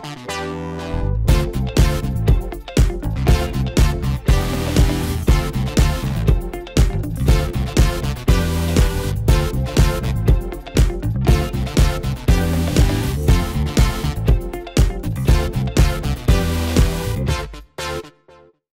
Música